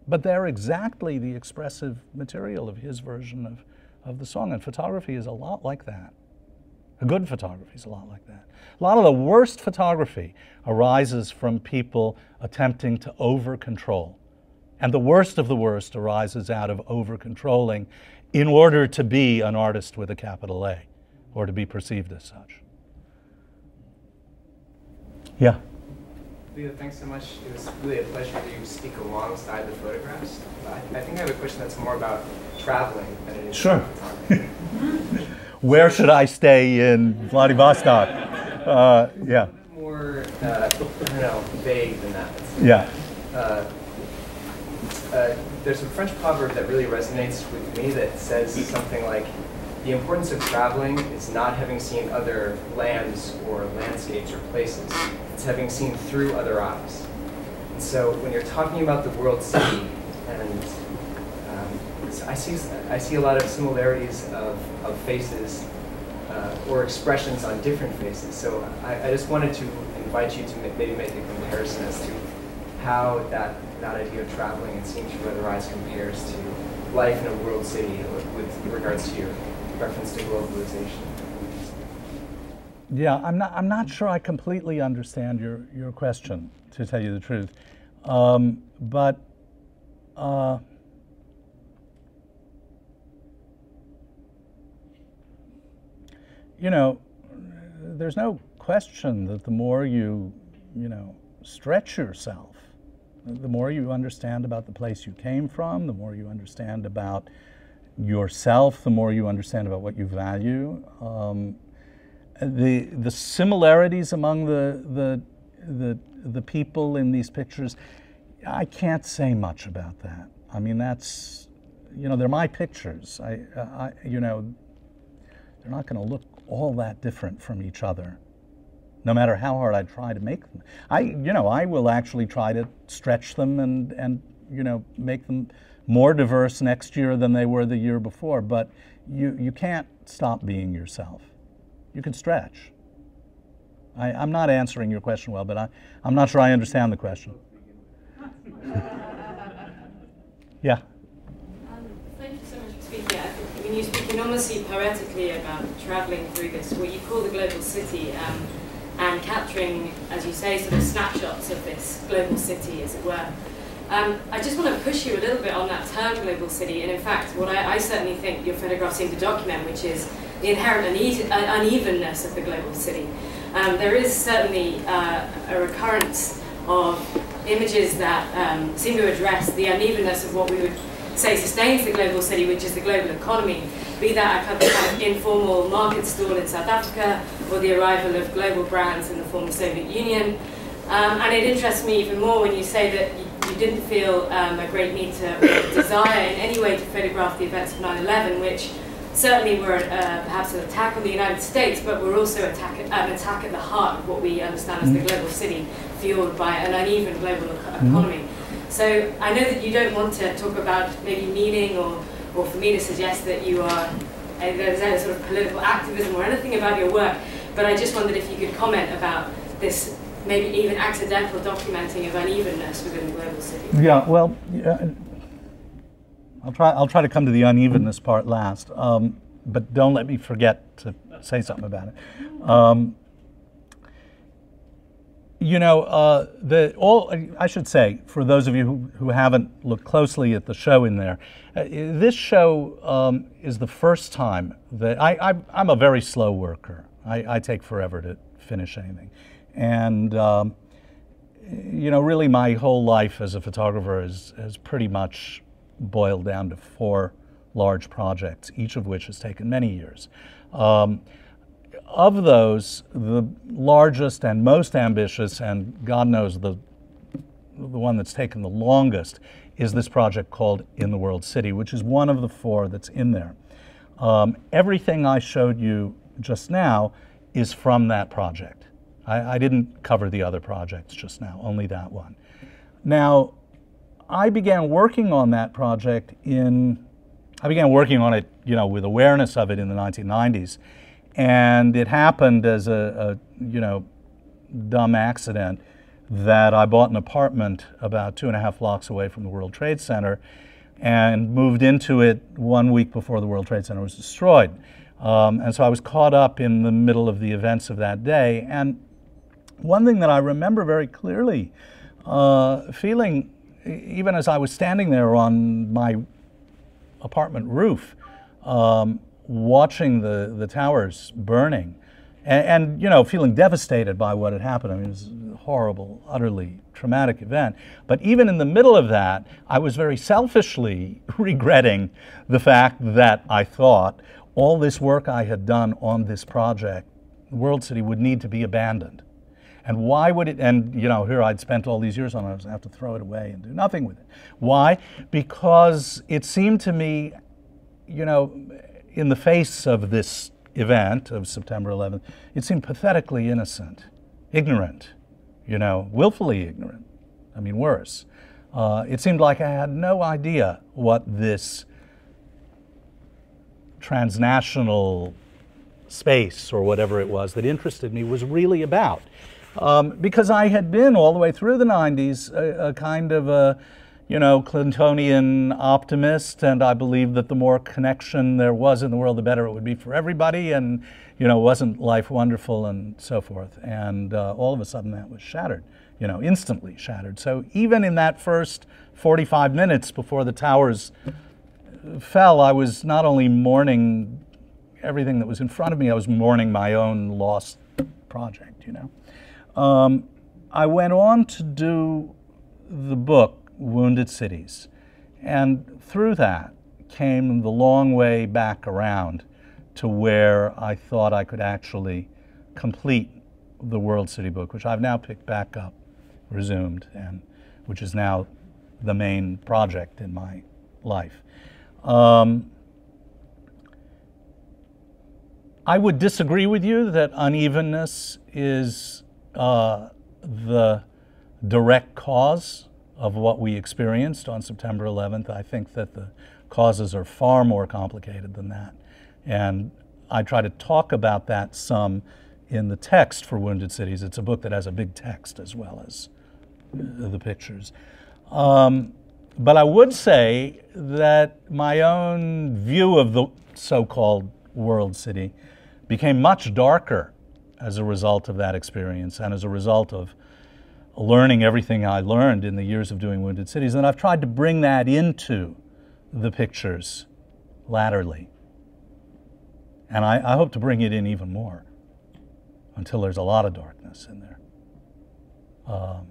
But they're exactly the expressive material of his version of, of the song. And photography is a lot like that. A good photography is a lot like that. A lot of the worst photography arises from people attempting to over control. And the worst of the worst arises out of over controlling in order to be an artist with a capital A or to be perceived as such. Yeah. Leo, thanks so much. It was really a pleasure to speak alongside the photographs. I, I think I have a question that's more about traveling than it is sure. Where should I stay in Vladivostok? Uh, yeah. More, uh, I don't know, vague than that. Yeah. Uh, uh, there's a French proverb that really resonates with me that says something like, the importance of traveling is not having seen other lands or landscapes or places. It's having seen through other eyes. And so when you're talking about the world city, and um, I see I see a lot of similarities of, of faces uh, or expressions on different faces. So I, I just wanted to invite you to maybe make a comparison as to how that, that idea of traveling and seeing through other eyes compares to life in a world city with regards to your reference to globalization. Yeah, I'm not, I'm not sure I completely understand your, your question, to tell you the truth. Um, but uh, you know, there's no question that the more you, you know, stretch yourself, the more you understand about the place you came from, the more you understand about yourself, the more you understand about what you value. Um, the, the similarities among the, the, the, the people in these pictures, I can't say much about that. I mean, that's, you know, they're my pictures. I, I you know, they're not going to look all that different from each other, no matter how hard I try to make them. I, you know, I will actually try to stretch them and, and you know, make them more diverse next year than they were the year before. But you, you can't stop being yourself. You can stretch. I, I'm not answering your question well, but I, I'm not sure I understand the question. yeah. Um, thank you so much for speaking. I think when you speak enormously poetically about traveling through this, what you call the global city, um, and capturing, as you say, sort of snapshots of this global city, as it were. Um, I just want to push you a little bit on that term global city, and in fact, what I, I certainly think your photographs seem to document, which is the inherent une uh, unevenness of the global city. Um, there is certainly uh, a recurrence of images that um, seem to address the unevenness of what we would say sustains the global city, which is the global economy, be that a kind of informal market stall in South Africa or the arrival of global brands in the former Soviet Union. Um, and it interests me even more when you say that you, didn't feel um, a great need to desire in any way to photograph the events of 9-11, which certainly were uh, perhaps an attack on the United States, but were also attack, an attack at the heart of what we understand as the Mm-hmm. global city, fueled by an uneven global Mhm. economy. So I know that you don't want to talk about maybe meaning or, or for me to suggest that you are, uh, there's any sort of political activism or anything about your work, but I just wondered if you could comment about this maybe even accidental documenting of unevenness within the global city. Yeah, well, yeah, I'll try. I'll try to come to the unevenness part last, um, but don't let me forget to say something about it. Um, you know, uh, the all I should say for those of you who, who haven't looked closely at the show in there, uh, this show um, is the first time that I, I I'm a very slow worker. I, I take forever to finish anything, and. Um, you know, really my whole life as a photographer is, has pretty much boiled down to four large projects, each of which has taken many years. Um, of those, the largest and most ambitious, and God knows the, the one that's taken the longest, is this project called In the World City, which is one of the four that's in there. Um, everything I showed you just now is from that project. I, I didn't cover the other projects just now, only that one. Now, I began working on that project in, I began working on it, you know, with awareness of it in the 1990s. And it happened as a, a you know, dumb accident that I bought an apartment about two and a half blocks away from the World Trade Center and moved into it one week before the World Trade Center was destroyed. Um, and so I was caught up in the middle of the events of that day. And one thing that I remember very clearly, uh, feeling even as I was standing there on my apartment roof, um, watching the, the towers burning, and, and, you know, feeling devastated by what had happened. I mean, it was a horrible, utterly traumatic event. But even in the middle of that, I was very selfishly regretting the fact that I thought all this work I had done on this project, World City, would need to be abandoned. And why would it, and you know, here I'd spent all these years on it, I was gonna have to throw it away and do nothing with it. Why? Because it seemed to me, you know, in the face of this event of September 11th, it seemed pathetically innocent, ignorant, you know, willfully ignorant. I mean, worse. Uh, it seemed like I had no idea what this transnational space or whatever it was that interested me was really about. Um, because I had been all the way through the 90s a, a kind of a, you know, Clintonian optimist, and I believed that the more connection there was in the world, the better it would be for everybody, and, you know, wasn't life wonderful and so forth. And uh, all of a sudden that was shattered, you know, instantly shattered. So even in that first 45 minutes before the towers fell, I was not only mourning everything that was in front of me, I was mourning my own lost project, you know. Um, I went on to do the book, Wounded Cities, and through that came the long way back around to where I thought I could actually complete the World City book, which I've now picked back up, resumed, and which is now the main project in my life. Um, I would disagree with you that unevenness is uh, the direct cause of what we experienced on September 11th. I think that the causes are far more complicated than that. And I try to talk about that some in the text for Wounded Cities. It's a book that has a big text as well as uh, the pictures. Um, but I would say that my own view of the so called world city became much darker as a result of that experience and as a result of learning everything I learned in the years of doing Wounded Cities. And I've tried to bring that into the pictures latterly. And I, I hope to bring it in even more until there's a lot of darkness in there. Um,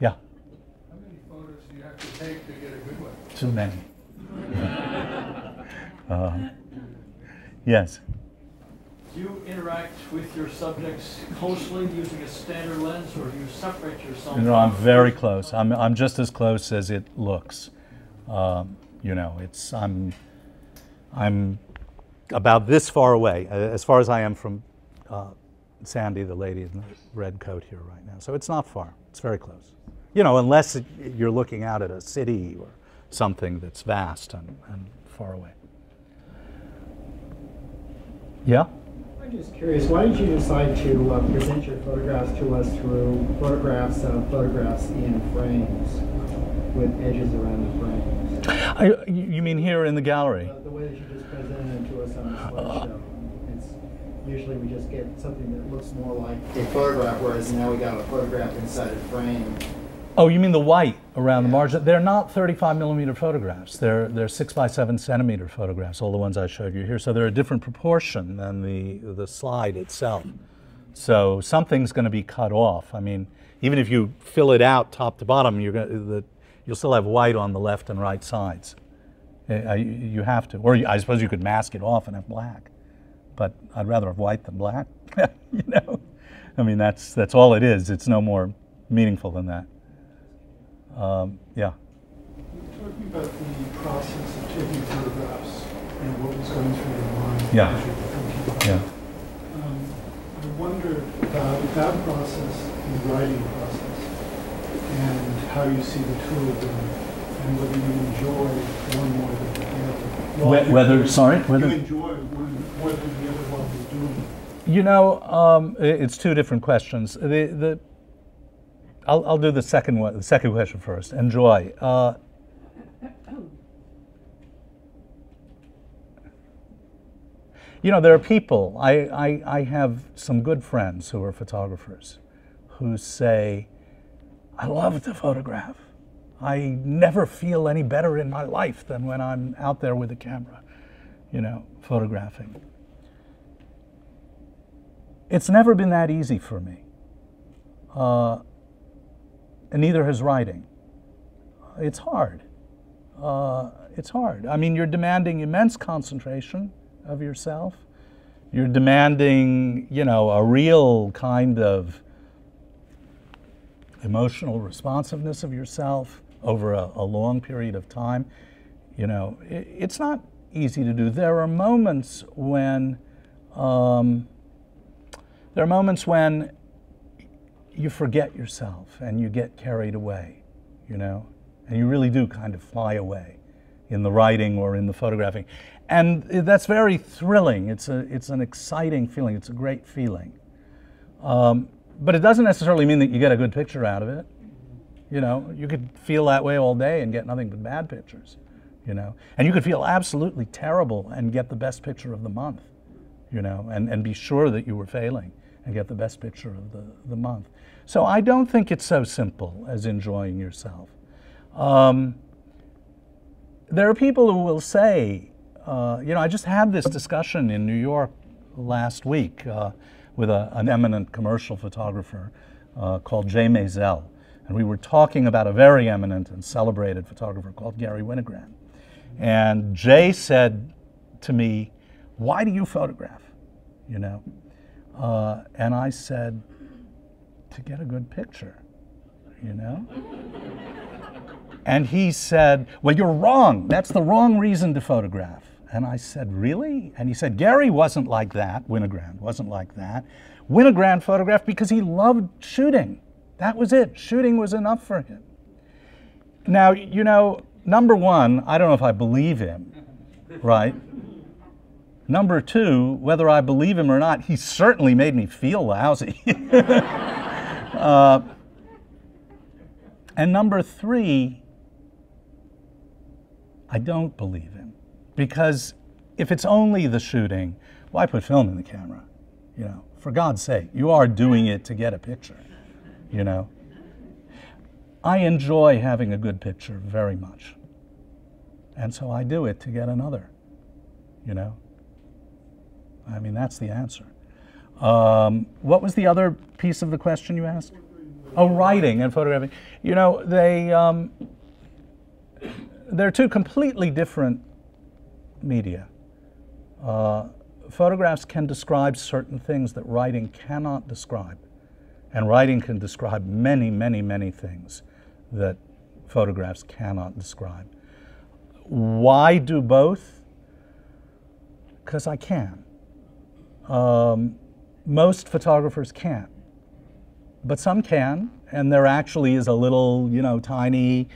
yeah. How many photos do you have to take to get a good one? Too many. uh, yes. Do you interact with your subjects closely using a standard lens, or do you separate yourself? You know, I'm very close. I'm, I'm just as close as it looks. Um, you know, it's I'm I'm about this far away, uh, as far as I am from uh, Sandy, the lady in the red coat here right now. So it's not far. It's very close. You know, unless you're looking out at a city or something that's vast and, and far away. Yeah. I'm just curious, why did you decide to uh, present your photographs to us through photographs of photographs in frames with edges around the frames? I, you mean here in the gallery? Uh, the way that you just presented them to us on the slideshow. It's, usually we just get something that looks more like a photograph, whereas now we got a photograph inside a frame. Oh, you mean the white around the margin? They're not 35 millimeter photographs. They're they're six by seven centimeter photographs. All the ones I showed you here. So they're a different proportion than the the slide itself. So something's going to be cut off. I mean, even if you fill it out top to bottom, you're going the you'll still have white on the left and right sides. Uh, you have to, or I suppose you could mask it off and have black. But I'd rather have white than black. you know, I mean that's that's all it is. It's no more meaningful than that. Um, yeah. Talking about the process of taking photographs and what was going through your mind Yeah. you were thinking about Yeah. Um, I wondered about that process the writing process and how you see the two of them and whether you enjoy one more than the other. While Whe- you- whether- sorry, whether- You enjoy one more than the other while you're doing it. You know, um, it's two different questions. The, the, I'll, I'll do the second one, the second question first. Enjoy. Uh, you know, there are people. I, I, I have some good friends who are photographers, who say, "I love to photograph. I never feel any better in my life than when I'm out there with a camera, you know, photographing." It's never been that easy for me. Uh, and neither has writing. It's hard. Uh, it's hard. I mean, you're demanding immense concentration of yourself. You're demanding, you know, a real kind of emotional responsiveness of yourself over a, a long period of time. You know, it, it's not easy to do. There are moments when, um, there are moments when you forget yourself and you get carried away, you know, and you really do kind of fly away in the writing or in the photographing. And that's very thrilling. It's, a, it's an exciting feeling. It's a great feeling. Um, but it doesn't necessarily mean that you get a good picture out of it. You know, you could feel that way all day and get nothing but bad pictures, you know. And you could feel absolutely terrible and get the best picture of the month, you know, and, and be sure that you were failing and get the best picture of the, the month. So I don't think it's so simple as enjoying yourself. Um, there are people who will say, uh, you know, I just had this discussion in New York last week uh, with a, an eminent commercial photographer uh, called Jay Maisel. And we were talking about a very eminent and celebrated photographer called Gary Winogrand. And Jay said to me, Why do you photograph? You know? Uh, and I said, To get a good picture, you know? And he said, Well, you're wrong. That's the wrong reason to photograph. And I said, Really? And he said, Gary wasn't like that. Winogrand wasn't like that. Winogrand photographed because he loved shooting. That was it. Shooting was enough for him. Now, you know, number one, I don't know if I believe him, right? Number two, whether I believe him or not, he certainly made me feel lousy. uh, and number three, I don't believe him. Because if it's only the shooting, why put film in the camera? You know, for God's sake, you are doing it to get a picture, you know. I enjoy having a good picture very much. And so I do it to get another, you know. I mean, that's the answer. Um, what was the other piece of the question you asked? Oh, writing and photographing. You know, they, um, they're two completely different media. Uh, photographs can describe certain things that writing cannot describe. And writing can describe many, many, many things that photographs cannot describe. Why do both? Because I can. Um, most photographers can't, but some can, and there actually is a little, you know, tiny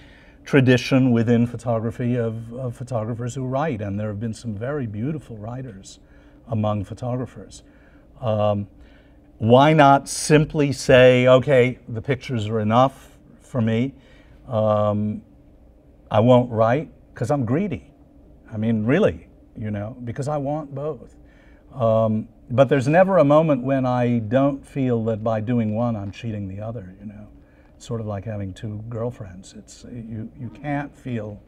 tradition within photography of, of photographers who write, and there have been some very beautiful writers among photographers. Um, why not simply say, okay, the pictures are enough for me. Um, I won't write because I'm greedy. I mean, really, you know, because I want both. Um, but there's never a moment when I don't feel that by doing one, I'm cheating the other, you know. it's Sort of like having two girlfriends. It's, you, you can't feel,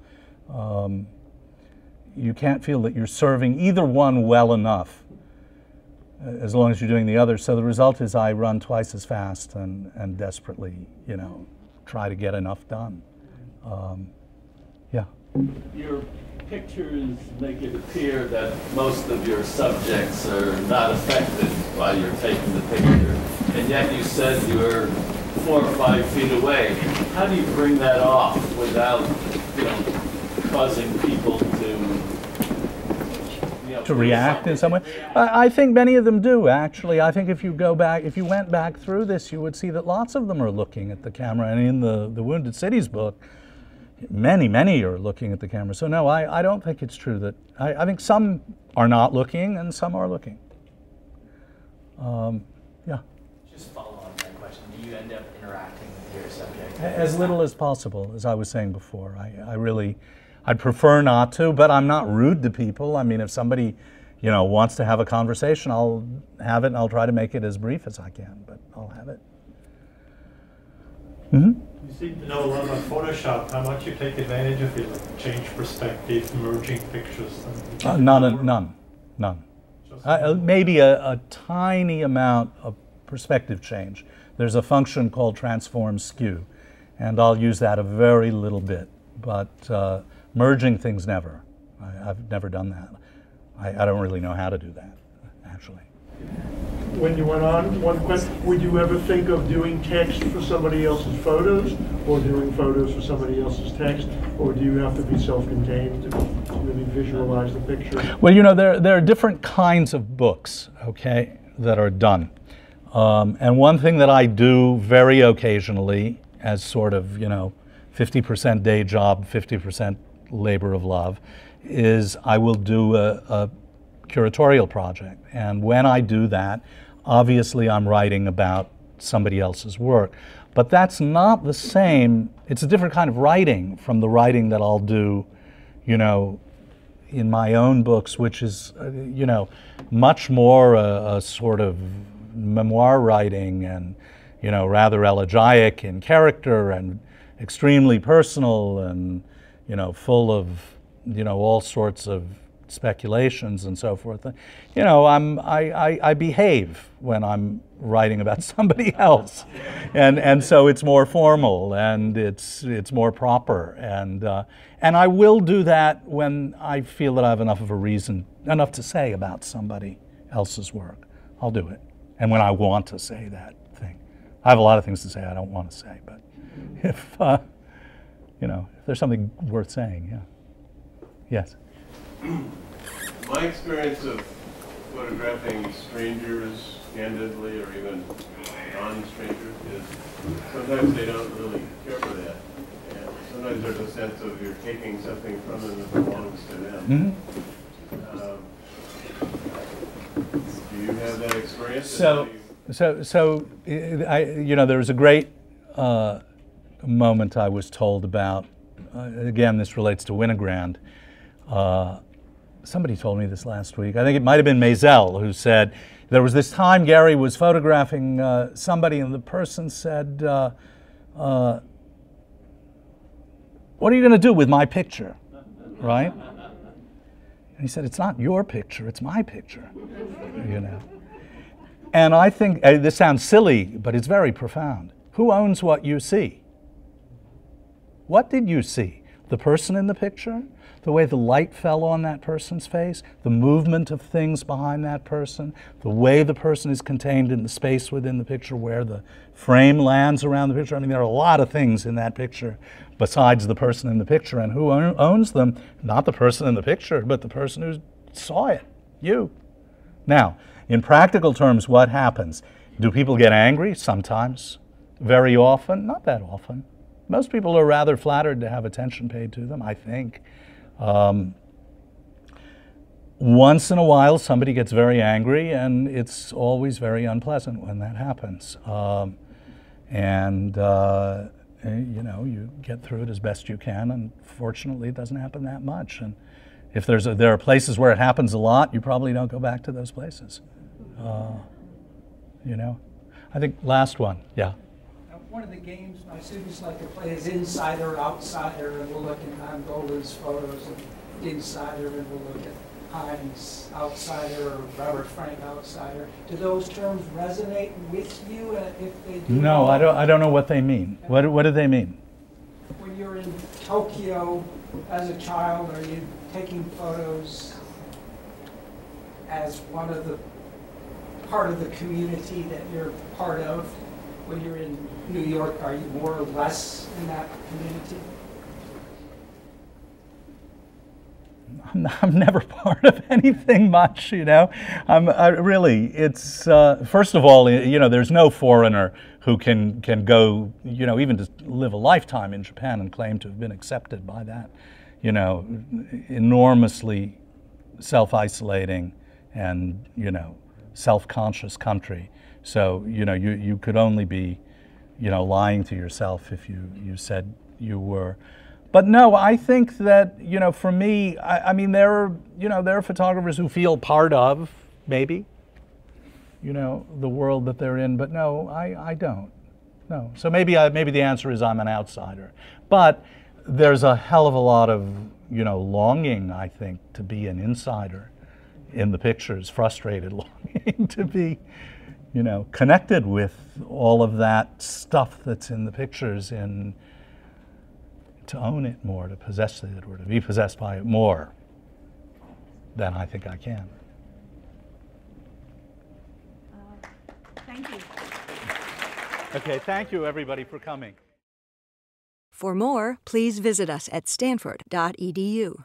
um, you can't feel that you're serving either one well enough uh, as long as you're doing the other. So the result is I run twice as fast and, and desperately, you know, try to get enough done. Um, yeah. Your pictures make it appear that most of your subjects are not affected while you're taking the picture. And yet you said you're four or five feet away. How do you bring that off without, you know, causing people to to react in some way. I, I think many of them do, actually. I think if you go back, if you went back through this, you would see that lots of them are looking at the camera. And in the, the Wounded Cities book, many, many are looking at the camera. So no, I, I don't think it's true that, I, I think some are not looking and some are looking. Um, yeah. Just follow on that question. Do you end up interacting with your subject? As little as possible, as I was saying before. I, I really, I'd prefer not to, but I'm not rude to people. I mean, if somebody, you know, wants to have a conversation, I'll have it and I'll try to make it as brief as I can, but I'll have it. Mm-hmm. You seem to know a lot about Photoshop. How much you take advantage of it, like change perspective, merging pictures? Uh, none, none, none. Uh, maybe a, a, tiny amount of perspective change. There's a function called transform skew, and I'll use that a very little bit, but uh, merging things never. I, have never done that. I, I don't really know how to do that, actually when you went on, one question, would you ever think of doing text for somebody else's photos or doing photos for somebody else's text? Or do you have to be self-contained to really visualize the picture? Well, you know, there, there are different kinds of books, okay, that are done. Um, and one thing that I do very occasionally as sort of, you know, 50% day job, 50% labor of love, is I will do a, a curatorial project. And when I do that, obviously I'm writing about somebody else's work. But that's not the same, it's a different kind of writing from the writing that I'll do, you know, in my own books, which is, uh, you know, much more a, a, sort of memoir writing and, you know, rather elegiac in character and extremely personal and, you know, full of, you know, all sorts of speculations and so forth. You know, I'm, I, I, I, behave when I'm writing about somebody else. And, and so it's more formal and it's, it's more proper. And, uh, and I will do that when I feel that I have enough of a reason, enough to say about somebody else's work. I'll do it. And when I want to say that thing. I have a lot of things to say I don't want to say, but if, uh, you know, if there's something worth saying, yeah. Yes. My experience of photographing strangers candidly or even non-strangers is sometimes they don't really care for that. And sometimes there's a sense of you're taking something from them that belongs to them. Mhm. Um, Do you have that experience? So, so, so, I, you know, there was a great uh, moment I was told about. Uh, again, this relates to Winogrand. Uh, somebody told me this last week. I think it might have been Maisel who said there was this time Gary was photographing uh, somebody, and the person said, uh, uh, "What are you going to do with my picture?" Right? And he said, "It's not your picture; it's my picture." You know. And I think uh, this sounds silly, but it's very profound. Who owns what you see? What did you see? The person in the picture? The way the light fell on that person's face? The movement of things behind that person? The way the person is contained in the space within the picture, where the frame lands around the picture? I mean, there are a lot of things in that picture besides the person in the picture. And who owns them? Not the person in the picture, but the person who saw it. You. Now, in practical terms, what happens? Do people get angry? Sometimes. Very often? Not that often. Most people are rather flattered to have attention paid to them, I think. Um, once in a while, somebody gets very angry, and it's always very unpleasant when that happens. Um, and, uh, eh, you know, you get through it as best you can, and fortunately, it doesn't happen that much. And if there's a, there are places where it happens a lot, you probably don't go back to those places. Uh, you know? I think last one, yeah. One of the games my students like to play is insider, outsider, and we'll look at Nan Goldin's photos of insider, and we'll look at Heinz outsider, or Robert Frank outsider. Do those terms resonate with you? Uh, If they do, No, I don't, I don't know what they mean. What, what do they mean? when you're in Tokyo as a child, are you taking photos as one of the part of the community that you're part of? When you're in New York, are you more or less in that community? I'm, I'm never part of anything much, you know. I'm I, really. It's uh, first of all, you know, there's no foreigner who can can go, you know, even to live a lifetime in Japan and claim to have been accepted by that, you know, enormously self-isolating and you know self-conscious country. So you know, you you could only be, you know, lying to yourself if you you said you were. But no, I think that you know, for me, I, I mean, there are you know, there are photographers who feel part of maybe, you know, the world that they're in. But no, I, I don't. No. So maybe I, maybe the answer is I'm an outsider. But there's a hell of a lot of you know longing, I think, to be an insider in the pictures, frustrated longing to be, you know, connected with all of that stuff that's in the pictures and to own it more, to possess it, or to be possessed by it more than I think I can. Thank you. Okay, thank you everybody for coming. For more, please visit us at stanford.edu.